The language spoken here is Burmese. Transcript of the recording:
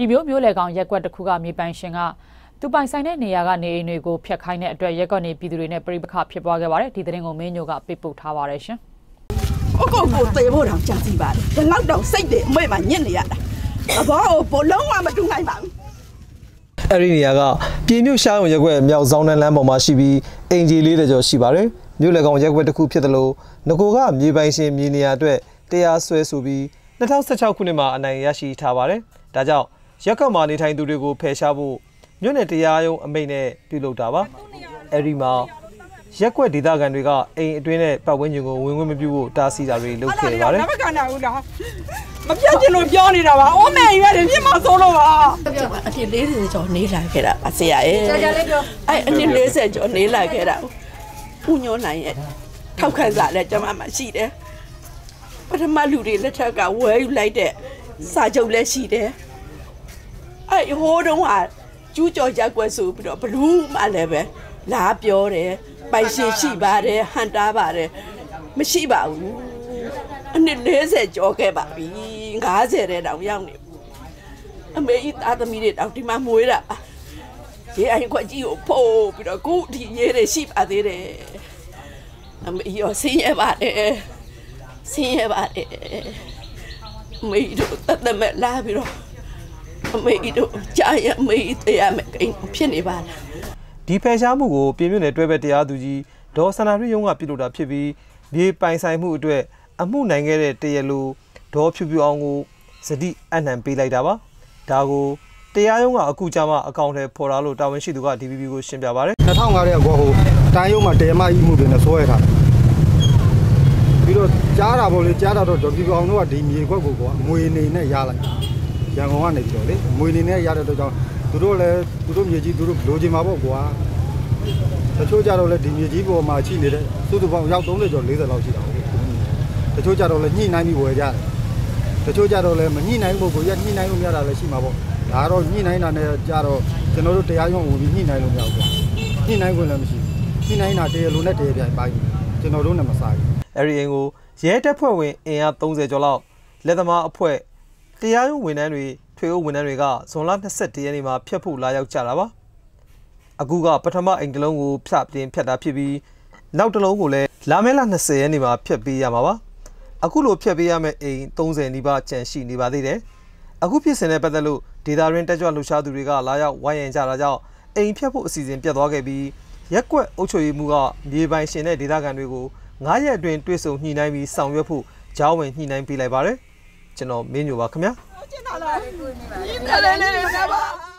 ပြည်မျိုးမျိုးလေကောင်ရက်ကွက်တစ်ခုကမြေပိုင်ရှင်ကသူပိုင်ဆိုင်တဲ့နေရာကနေအိမ်တွေကိုဖျက်ခိုင်းတဲ့အတွက်ရက်ကွက်နေပြည်သူတွေနဲ့ပြိပခဖြစ်ပွားခဲ့ပါတယ်ဒီသတင်းကိုမင်းညိုကပေးပို့ထားပါတယ်ရှင်အကုန်ကိုသေဖို့တောင်ကြာစီပါတယ်ဒီလောက်တော့စိတ်တွေအမေမှညစ်နေရတာအဘောကိုဘလုံးဝမတူနိုင်ပါဘူးအဲ့ဒီနေရာကပြည်မြို့ရှားရုံရက်ွက်မြောက်ဆောင်တန်းလမ်းပေါ်မှာရှိပြီးအင်ဂျီလေးတကြော်ရှိပါတယ်မြို့လေကောင်ရက်ွက်တစ်ခုဖြစ်တယ်လို့ငကိုကမြေပိုင်ရှင်မြေနေရာအတွက်တရားစွဲဆိုပြီး2016ခုနှစ်မှာအနိုင်ရရှိထားပါတယ်ဒါကြောင့် ရက်ကွက်မှာနေထိုင်သူတွေကိုဖယ်ရှားဖို့မြို့နယ်တရားရုံးအမိန့်နဲ့ပြုလုပ်တာပါအဲ့ဒီမှာရက်ကွက်ဒေသခံတွေကအိမ်အတွင်းနဲ့ပတ်ဝန်းကျင်ကိုဝင်ဝင်မပြုဖို့တားဆီးတာတွေလုပ်ခဲ့ပါတယ်မကန်နိုင်ဘူးလားမပြတ်ချင်လို့ပြောနေတာပါအိုးမေရွယ်တယ်ပြစ်မဆိုးလို့ပါအဖြစ်40ကျော်နေလာခဲ့တာပါဆရာရဲ့ကြာကြာလေးပြောအဲ့အဖြစ်40ကျော်နေလာခဲ့တာဦးညိုနိုင်ရဲ့ထောက်ခံစာလည်းကျွန်မမှရှိတယ်ပထမလူတွေလက်ထက်ကဝဲယူလိုက်တဲ့စာချုပ်လည်းရှိတယ် အဲ့ဟိုးတုန်းကကျူးကျော်ရက်ွက်ဆိုပြီးတော့ဘလူးမှလည်းပဲလာပြောတယ်ပိုင်ရှင်ရှိပါတယ်ဟန်တားပါတယ်မရှိပါဘူးအနှစ်40ကျော်ခဲ့ပါပြီ50တဲ့တောင်ရောက်နေပြီအမေဤသားသမီးတွေတောင်ဒီမှာမွေးတာပါရေအိုင်ခွက်ကြီးကိုဖိုးပြီးတော့ခုဒီရေးတွေရှိပါသေးတယ်အမေရောဆင်းရဲပါတယ်ဆင်းရဲပါတယ်အမေတို့တတ်တမဲ့လာပြီးတော့ အမေတို့ကြာရအမေတရားမဲ့ကိန်းဖြစ်နေပါလားဒီဖယ်ရှားမှုကိုပြည်မြို့နယ်တွဲဘက်တရားသူကြီးဒေါ်စန္ဒာရွရုံးကပြုလုပ်တာဖြစ်ပြီးမြေပိုင်ဆိုင်မှုအတွက်အမှုနိုင်ခဲ့တဲ့တရလူဒေါ်ဖြူဖြူအောင်ကိုစတိအနှံပေးလိုက်တာပါဒါကိုတရားရုံးကအခုကြမှာအကောင့်ထဲပေါ်လာလို့တာဝန်ရှိသူက DPP ကိုရှင်းပြပါဗျာ2005ရဲ့ကောဟိုတိုင်းရုံးမှာတရားမကြီးမှုတွေနဲ့ဆွဲရတာပြီးတော့ကြားတာပေါ့လေကြားတာတော့ဒေါက်တာအောင်တို့ကဒီမြေခွက်ကိုကအမွေနေနဲ့ရလိုက် ရန်ကုန်ကနေပြီးတော့လေအမွေနေနဲ့ရတဲ့တော့ကြောင့်သူတို့လည်းသူတို့မြေကြီးသူတို့လိုချင်မှာပေါ့ကွာတချို့ကြတော့လည်းဒီမြေကြီးပေါ်မှာရှိနေတဲ့သူတို့ပေါင်းရောက်30ကျော်40လောက်ရှိတာဟုတ်တချို့ကြတော့လည်းညှိနှိုင်းပြီးဝယ်ကြတယ်တချို့ကြတော့လည်းမညှိနှိုင်းဖို့ကိုရညှိနှိုင်းလို့မရတာလည်းရှိမှာပေါ့ဒါတော့ညှိနှိုင်းတာနဲ့ကြတော့ကျွန်တော်တို့တရားရုံးဝင်ပြီးညှိနှိုင်းလို့မရဘူးကွာညှိနှိုင်းခွင့်လည်းမရှိဘူးညှိနှိုင်းတာတရားလိုနဲ့တရားပြိုင်ပိုင်းကျွန်တော်တို့နဲ့မဆိုင်ဘူးအဲ့ဒီအိမ်ကိုရဲတပ်ဖွဲ့ဝင်အင်အား30ကျော်လောက်လက်သမားအဖွဲ့ တရားရုံးဝန်ထမ်းတွေထွေအုပ်ဝန်ထမ်းတွေကဇွန်လ22ရက်နေ့မှာဖျက်ဖို့လာရောက်ကြတာပါအခုကပထမအိမ်တစ်လုံးကိုဖျက်ပြင်းဖျက်တာဖြစ်ပြီးနောက်တစ်လုံးကိုလည်းလာမယ့်လ20ရက်နေ့မှာဖျက်ပေးရမှာပါအခုလိုဖျက်ပေးရမယ့်အိမ်30နီးပါးကျန်ရှိနေပါသေးတယ်အခုဖြစ်စဉ်နဲ့ပတ်သက်လို့ဒေတာရင်းတက်ကြွလှူရှားသူတွေကလာရောက်ဝိုင်းရန်ကြတာကြောင့်အိမ်ဖျက်ဖို့အစီအစဉ်ပြတ်သွားခဲ့ပြီးရက်ကွက်အုပ်ချုပ်ရေးမှုကမြေပိုင်ရှင်တဲ့ဒေတာခံတွေကို9ရက်အတွင်းတွေ့ဆုံညှိနှိုင်းပြီးဆောင်ရွက်ဖို့ကြောင်းဝင်ညှိနှိုင်းပေးလိုက်ပါတယ် ကျွန်တော်မင်းညိုပါခင်ဗျာကျင်လာလားဒီတယ်လေလေပါ